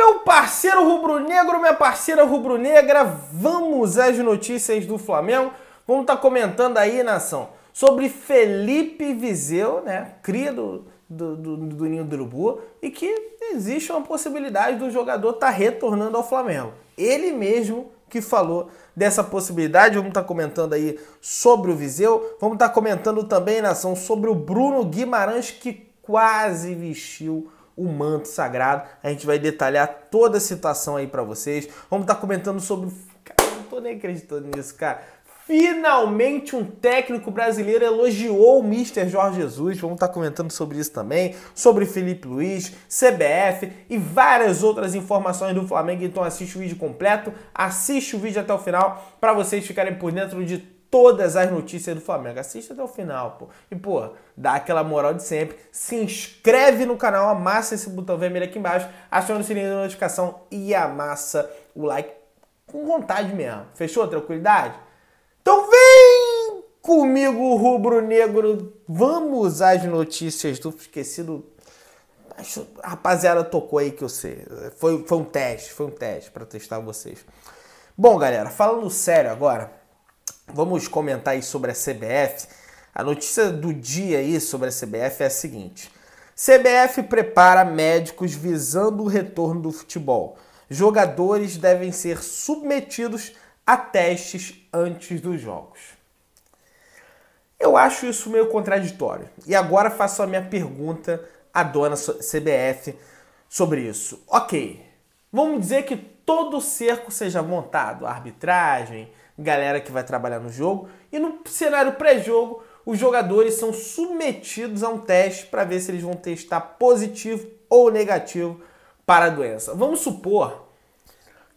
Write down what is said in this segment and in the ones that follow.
meu parceiro rubro-negro, minha parceira rubro-negra, vamos às notícias do Flamengo. Vamos estar tá comentando aí, nação, sobre Felipe Vizeu, né? Cria do, do, do, do Ninho do Urubu, e que existe uma possibilidade do jogador estar tá retornando ao Flamengo. Ele mesmo que falou dessa possibilidade. Vamos estar tá comentando aí sobre o Viseu. Vamos estar tá comentando também, nação, sobre o Bruno Guimarães que quase vestiu o manto sagrado. A gente vai detalhar toda a situação aí para vocês. Vamos estar comentando sobre. Cara, não tô nem acreditando nisso, cara. Finalmente um técnico brasileiro elogiou o Mr. Jorge Jesus. Vamos estar comentando sobre isso também, sobre Felipe Luiz, CBF e várias outras informações do Flamengo. Então assiste o vídeo completo, assiste o vídeo até o final para vocês ficarem por dentro de todas as notícias do Flamengo. Assista até o final, pô. E, pô, dá aquela moral de sempre. Se inscreve no canal, amassa esse botão vermelho aqui embaixo, aciona o sininho de notificação e amassa o like com vontade mesmo. Fechou? Tranquilidade? Então vem comigo, rubro-negro. Vamos às notícias do esquecido. A rapaziada tocou aí que eu sei. Foi, foi um teste, foi um teste para testar vocês. Bom, galera, falando sério agora, Vamos comentar aí sobre a CBF. A notícia do dia aí sobre a CBF é a seguinte: CBF prepara médicos visando o retorno do futebol. Jogadores devem ser submetidos a testes antes dos jogos. Eu acho isso meio contraditório. E agora faço a minha pergunta à dona CBF sobre isso. Ok, vamos dizer que todo o cerco seja montado, arbitragem, galera que vai trabalhar no jogo. E no cenário pré-jogo, os jogadores são submetidos a um teste para ver se eles vão testar positivo ou negativo para a doença. Vamos supor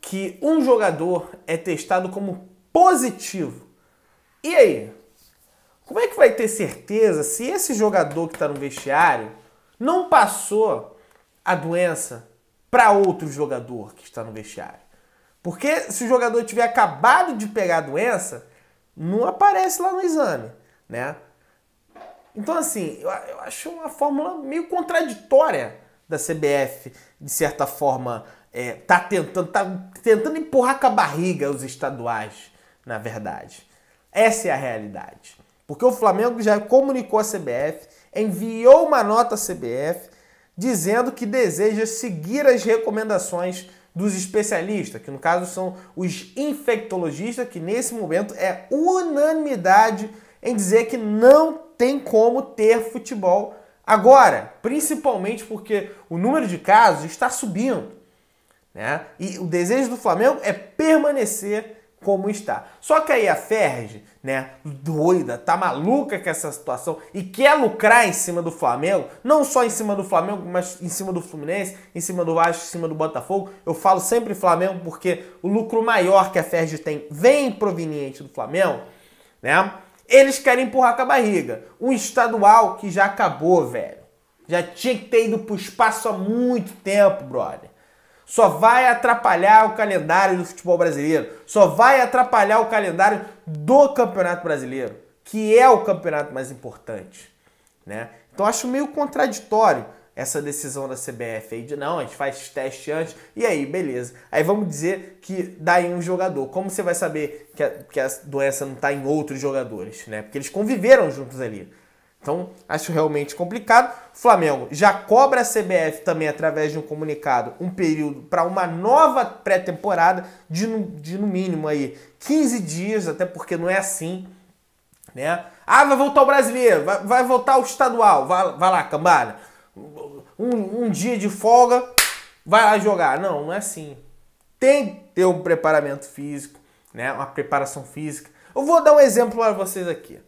que um jogador é testado como positivo. E aí? Como é que vai ter certeza se esse jogador que está no vestiário não passou a doença para outro jogador que está no vestiário? Porque se o jogador tiver acabado de pegar a doença, não aparece lá no exame, né? Então, assim, eu, eu acho uma fórmula meio contraditória da CBF, de certa forma, é, tá tentando, tá tentando empurrar com a barriga os estaduais, na verdade. Essa é a realidade. Porque o Flamengo já comunicou à CBF, enviou uma nota à CBF dizendo que deseja seguir as recomendações dos especialistas, que no caso são os infectologistas, que nesse momento é unanimidade em dizer que não tem como ter futebol agora, principalmente porque o número de casos está subindo. Né? E o desejo do Flamengo é permanecer como está. Só que aí a Ferge, né, doida, tá maluca com essa situação e quer lucrar em cima do Flamengo, não só em cima do Flamengo, mas em cima do Fluminense, em cima do Vasco, em cima do Botafogo. Eu falo sempre Flamengo porque o lucro maior que a Ferge tem vem proveniente do Flamengo, né? Eles querem empurrar com a barriga. Um estadual que já acabou, velho. Já tinha que ter ido pro espaço há muito tempo, brother só vai atrapalhar o calendário do futebol brasileiro, só vai atrapalhar o calendário do Campeonato Brasileiro, que é o campeonato mais importante, né? Então acho meio contraditório essa decisão da CBF aí de não, a gente faz teste antes e aí, beleza. Aí vamos dizer que dá em um jogador. Como você vai saber que a, que a doença não está em outros jogadores, né? Porque eles conviveram juntos ali. Então, acho realmente complicado. O Flamengo já cobra a CBF também através de um comunicado um período para uma nova pré-temporada de, de no mínimo aí 15 dias, até porque não é assim, né? Ah, vai voltar o brasileiro, vai, vai voltar o estadual, vai, vai lá, cambada. Um, um dia de folga, vai lá jogar. Não, não é assim. Tem que ter um preparamento físico, né? Uma preparação física. Eu vou dar um exemplo para vocês aqui.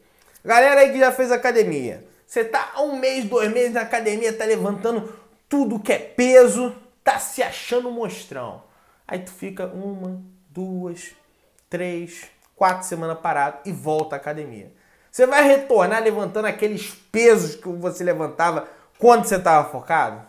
Galera aí que já fez academia. Você tá um mês, dois meses na academia, tá levantando tudo que é peso, tá se achando monstrão. Aí tu fica uma, duas, três, quatro semanas parado e volta à academia. Você vai retornar levantando aqueles pesos que você levantava quando você estava focado?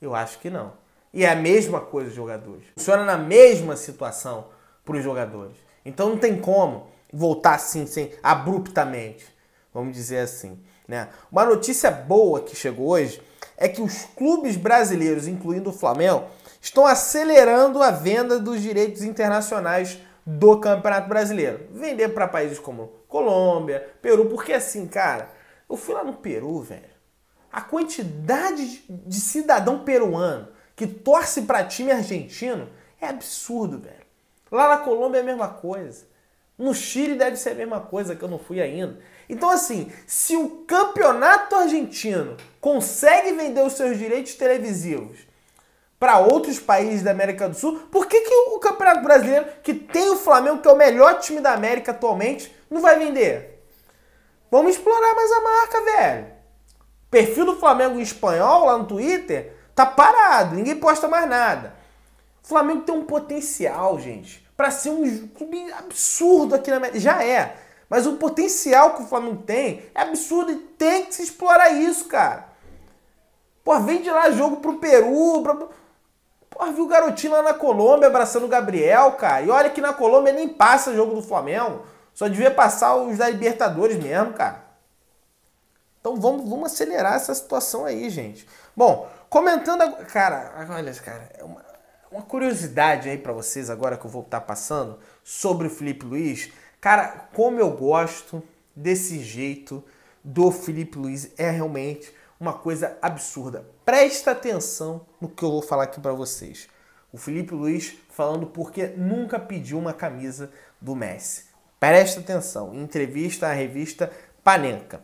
Eu acho que não. E é a mesma coisa os jogadores. Funciona na mesma situação para os jogadores. Então não tem como voltar assim, sem abruptamente, vamos dizer assim. Né? Uma notícia boa que chegou hoje é que os clubes brasileiros, incluindo o Flamengo, estão acelerando a venda dos direitos internacionais do Campeonato Brasileiro. Vender para países como Colômbia, Peru, porque assim, cara, eu fui lá no Peru, velho. A quantidade de cidadão peruano que torce para time argentino é absurdo, velho. Lá na Colômbia é a mesma coisa. No Chile deve ser a mesma coisa, que eu não fui ainda. Então, assim, se o campeonato argentino consegue vender os seus direitos televisivos para outros países da América do Sul, por que, que o Campeonato Brasileiro, que tem o Flamengo, que é o melhor time da América atualmente, não vai vender? Vamos explorar mais a marca, velho. O perfil do Flamengo em espanhol lá no Twitter tá parado, ninguém posta mais nada. O Flamengo tem um potencial, gente, para ser um clube absurdo aqui na América. Já é. Mas o potencial que o Flamengo tem é absurdo e tem que se explorar isso, cara. Pô, vende lá jogo pro Peru, pra Porra, viu o garotinho lá na Colômbia abraçando o Gabriel, cara. E olha que na Colômbia nem passa jogo do Flamengo. Só devia passar os da Libertadores mesmo, cara. Então vamos, vamos acelerar essa situação aí, gente. Bom, comentando agora. Cara, olha, cara, é uma, uma curiosidade aí para vocês agora que eu vou estar passando sobre o Felipe Luiz. Cara, como eu gosto desse jeito do Felipe Luiz. É realmente uma coisa absurda. Presta atenção no que eu vou falar aqui para vocês. O Felipe Luiz falando porque nunca pediu uma camisa do Messi. Presta atenção. Entrevista à revista Panenka.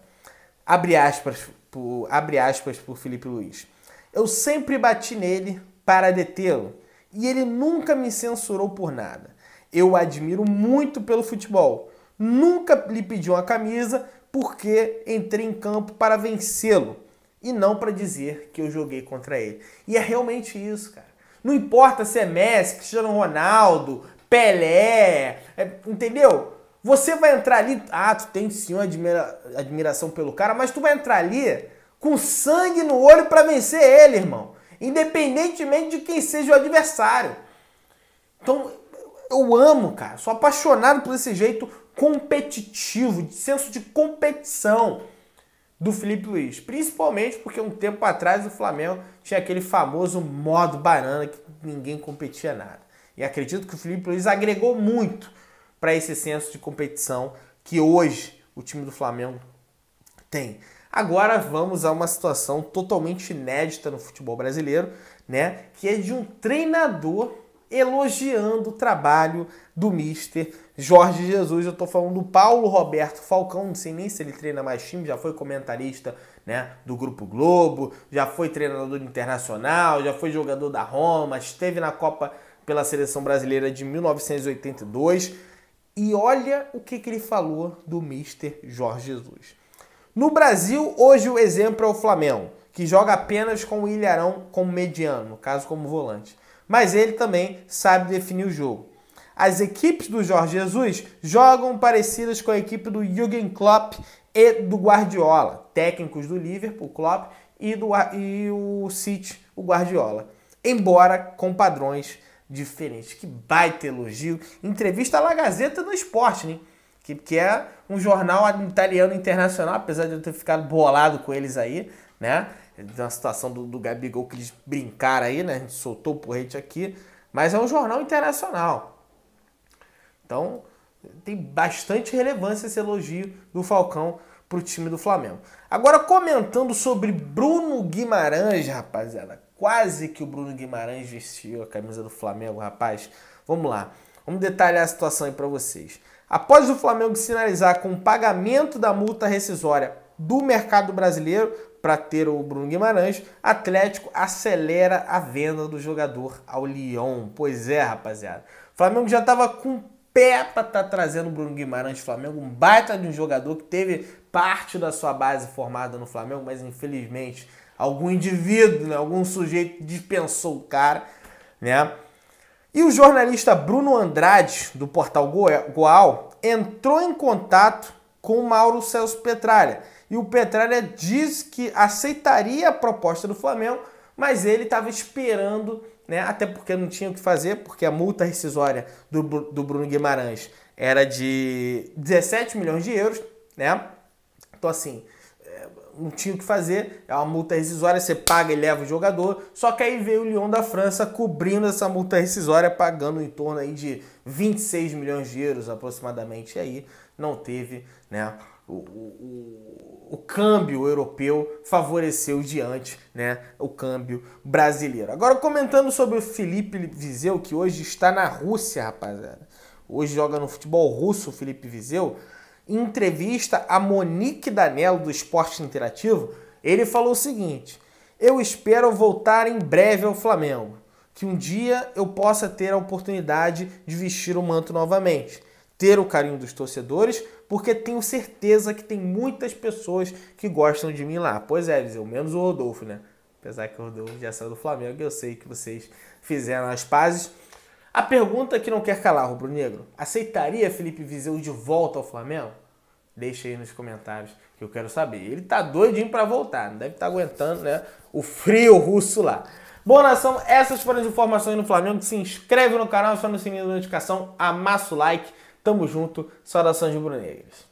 Abre aspas, por, abre aspas por Felipe Luiz. Eu sempre bati nele para detê-lo e ele nunca me censurou por nada. Eu o admiro muito pelo futebol. Nunca lhe pedi uma camisa porque entrei em campo para vencê-lo e não para dizer que eu joguei contra ele. E é realmente isso, cara. Não importa se é Messi, Cristiano Ronaldo, Pelé, é, entendeu? Você vai entrar ali, ah, tu tem sim uma admira, admiração pelo cara, mas tu vai entrar ali com sangue no olho para vencer ele, irmão. Independentemente de quem seja o adversário. Então, eu amo, cara. Sou apaixonado por esse jeito competitivo, de senso de competição do Felipe Luiz. Principalmente porque um tempo atrás o Flamengo tinha aquele famoso modo banana que ninguém competia nada. E acredito que o Felipe Luiz agregou muito para esse senso de competição que hoje o time do Flamengo tem. Agora vamos a uma situação totalmente inédita no futebol brasileiro, né? Que é de um treinador elogiando o trabalho do Mister Jorge Jesus. Eu estou falando do Paulo Roberto Falcão, não sei nem se ele treina mais time, já foi comentarista né, do Grupo Globo, já foi treinador internacional, já foi jogador da Roma, esteve na Copa pela seleção brasileira de 1982. E olha o que, que ele falou do Mister Jorge Jesus. No Brasil, hoje o exemplo é o Flamengo, que joga apenas com o Ilharão como mediano, no caso como volante mas ele também sabe definir o jogo. As equipes do Jorge Jesus jogam parecidas com a equipe do Jürgen Klopp e do Guardiola, técnicos do Liverpool, Klopp, e, do, e o City, o Guardiola, embora com padrões diferentes. Que baita elogio. Entrevista à La Gazeta no Esporte, né? Que, que é um jornal italiano internacional, apesar de eu ter ficado bolado com eles aí, né? uma situação do, do Gabigol que eles brincaram aí, né? A gente soltou o porrete aqui. Mas é um jornal internacional. Então, tem bastante relevância esse elogio do Falcão para o time do Flamengo. Agora, comentando sobre Bruno Guimarães, rapaziada. Quase que o Bruno Guimarães vestiu a camisa do Flamengo, rapaz. Vamos lá. Vamos detalhar a situação aí para vocês. Após o Flamengo sinalizar com o pagamento da multa rescisória do mercado brasileiro, para ter o Bruno Guimarães, Atlético acelera a venda do jogador ao Lyon. Pois é, rapaziada. O Flamengo já estava com pé para estar tá trazendo o Bruno Guimarães Flamengo, um baita de um jogador que teve parte da sua base formada no Flamengo, mas infelizmente algum indivíduo, né, algum sujeito dispensou o cara, né? E o jornalista Bruno Andrade, do portal Goal, entrou em contato com Mauro Celso Petralha e o Petralha diz que aceitaria a proposta do Flamengo, mas ele estava esperando, né, até porque não tinha o que fazer, porque a multa rescisória do, do Bruno Guimarães era de 17 milhões de euros, né? Então, assim, não tinha o que fazer, é uma multa rescisória, você paga e leva o jogador. Só que aí veio o Lyon da França cobrindo essa multa rescisória, pagando em torno aí de 26 milhões de euros aproximadamente. E aí não teve, né? O, o, o, câmbio europeu favoreceu diante né, o câmbio brasileiro. Agora comentando sobre o Felipe Viseu, que hoje está na Rússia, rapaziada. Hoje joga no futebol russo o Felipe Viseu. Em entrevista a Monique Danello do Esporte Interativo, ele falou o seguinte: Eu espero voltar em breve ao Flamengo, que um dia eu possa ter a oportunidade de vestir o manto novamente, ter o carinho dos torcedores, porque tenho certeza que tem muitas pessoas que gostam de mim lá. Pois é, Viseu, menos o Rodolfo, né? Apesar que o Rodolfo já saiu do Flamengo, eu sei que vocês fizeram as pazes. A pergunta que não quer calar, Rubro Negro: aceitaria Felipe Viseu de volta ao Flamengo? Deixa aí nos comentários que eu quero saber. Ele tá doidinho para voltar, não deve estar tá aguentando, né? O frio russo lá. Boa nação, essas foram as informações no Flamengo. Se inscreve no canal, só no sininho da notificação, amassa o like. Tamo junto, saudações rubro-negras.